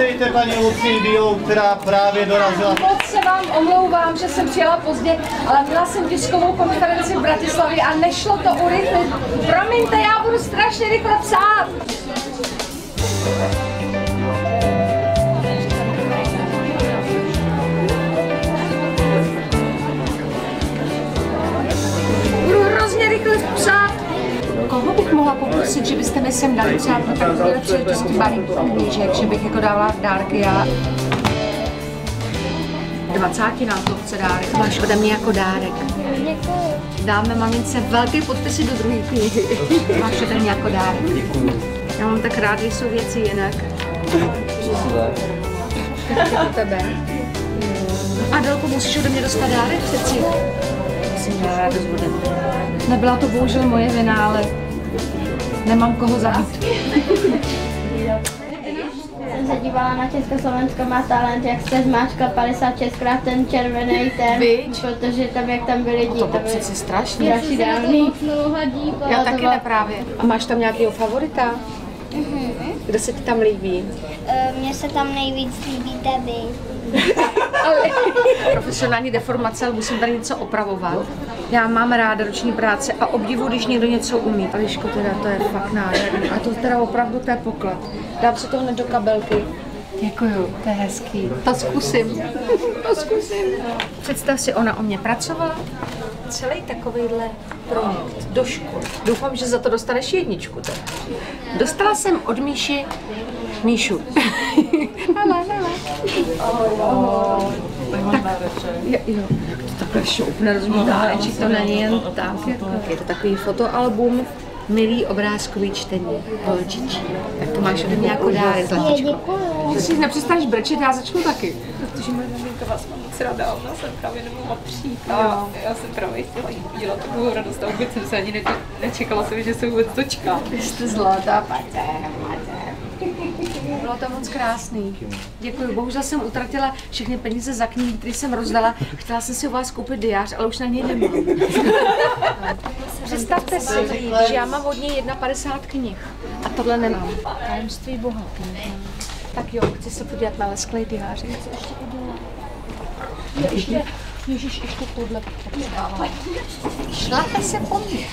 Vítejte paní Lucii Bílou, která právě dorazila. Moc se vám omlouvám, že jsem přijela pozdě, ale měla jsem tiskovou konferenci v Bratislavě a nešlo to urychlit. Promiňte, já budu strašně rychle psát. Že byste mi sem dali třeba pro takové příležitosti balík knížek, že bych jako dávala dárky a 20 nám to chce dárek. Máš ode mě jako dárek. Dáme mamince velké podpisy do druhé knihy. Máš ode mě jako dárek. Já mám tak rád, když jsou věci jinak. Pro tebe. Adelko, musíš ode mě dostat dárek přeci. Musím že bude. Nebyla to bohužel moje vina, ale nemám koho zabít. jsem se dívala na Československo má talent, jak jste zmáčkla 56krát ten červený ten, Viď? protože tam, jak tam byli lidi, To to bylo byly přeci strašně. strašidelný. Já taky ne právě. A máš tam nějakého favorita? Kdo se ti tam líbí? Eh, Mně se tam nejvíc líbíte Profesionální deformace, ale musím tady něco opravovat. Já mám ráda ruční práce a obdivu, když někdo něco umí. Eliško, teda to je fakt nádherný. A to teda opravdu to je poklad. Dám si to hned do kabelky. Děkuju, to je hezký. To zkusím. to zkusím. Představ si, ona o mě pracovala. Celý takovýhle projekt do školy. Doufám, že za to dostaneš jedničku. Teda. Dostala jsem od Míši Míšu. jo. To takhle šoupne, rozumíš, dáreček, to není jen tak, jako. Je to takový fotoalbum, milý obrázkový čtení, holčičí. Tak to máš ode mě jako dárek, zlatičko. Že si nepřestaneš brečet, já začnu taky. Protože moje maminka vás má moc ráda, ona jsem právě nemohla přijít a já jsem právě chtěla jí udělat takovou radost a vůbec jsem se ani neče- nečekala jsem, že se vůbec dočká. Vy jste zlatá, paté. Bylo to moc krásný. Děkuji. Bohužel jsem utratila všechny peníze za knihy, které jsem rozdala. Chtěla jsem si u vás koupit diář, ale už na něj nemám. Představte si, že já mám od něj 51 knih a tohle nemám. Tajemství bohatý. Tak jo, chci se podívat na lesklej diář. Co ještě udělat? Ještě, ježiš, ještě tohle. Šlape se po mně.